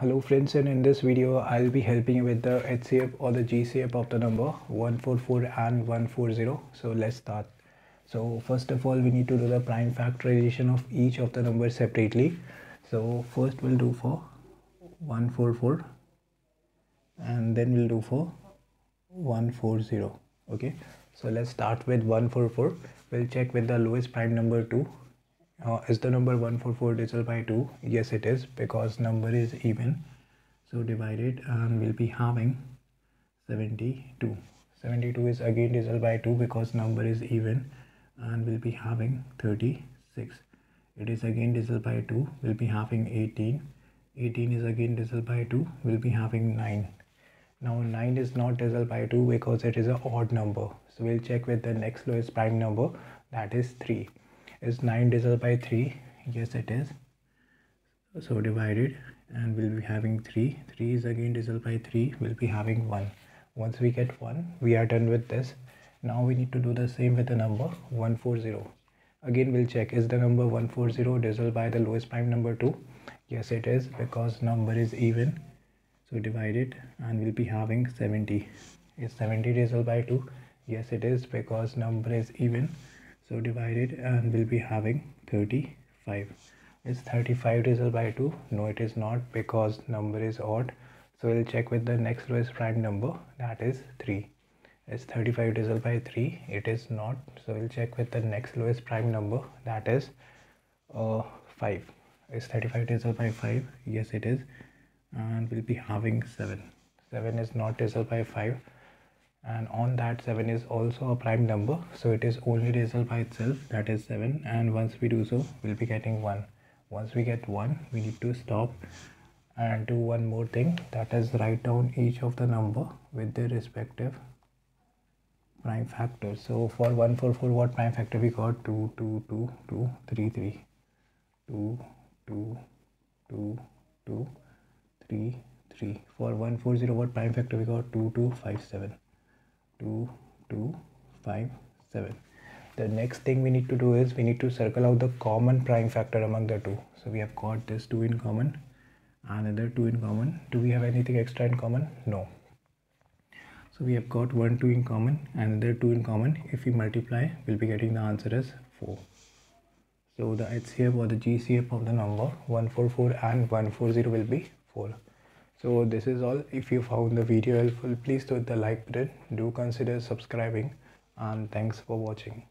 Hello friends and in this video I'll be helping you with the HCF or the GCF of the number 144 and 140 so let's start. So first of all we need to do the prime factorization of each of the numbers separately. So first we'll do for 144 and then we'll do for 140 okay? So let's start with 144 we'll check with the lowest prime number 2 uh, is the number 144 divisible by 2 yes it is because number is even. So divide it and we'll be having 72 72 is again divisible by 2 because number is even and we'll be having 36 it is again divisible by 2 we'll be having 18 18 is again divisible by 2 we'll be having 9 now 9 is not divisible by 2 because it is an odd number. So we'll check with the next lowest prime number that is 3 is 9 divisible by 3 yes it is. So divided and we'll be having 3 3 is again divisible by 3 we'll be having 1 once we get 1 we are done with this. Now we need to do the same with the number 140 again we'll check. Is the number 140 divisible by the lowest prime number 2 yes it is because number is even. So divide it and we'll be having 70 is 70 divisible by 2 yes it is because number is even so divided and we'll be having 35 is 35 divisible by 2 no it is not because number is odd. So we'll check with the next lowest prime number. That is 3 is 35 divisible by 3 it is not. So we'll check with the next lowest prime number. That is uh, 5 is 35 divisible by 5 yes it is. And we'll be having 7 7 is not divisible by 5 and on that 7 is also a prime number. So it is only divisible by itself that is 7 and once we do so we'll be getting 1 once we get 1 we need to stop and do one more thing. That is write down each of the number with their respective prime factors so for 144 what prime factor we got? 2 2 2 2 3 3 2 2 2 2 3 3 for 140 what prime factor we got? 2 2 5 7 2 2 5 7 the next thing we need to do is we need to circle out the common prime factor among the two. So we have got this 2 in common another 2 in common. Do we have anything extra in common? No. So we have got 1 2 in common another 2 in common. If we multiply we'll be getting the answer as 4 so the HCF or the GCF of the number 144 and 140 will be 4 so this is all. If you found the video helpful please hit the like button. Do consider subscribing. And thanks for watching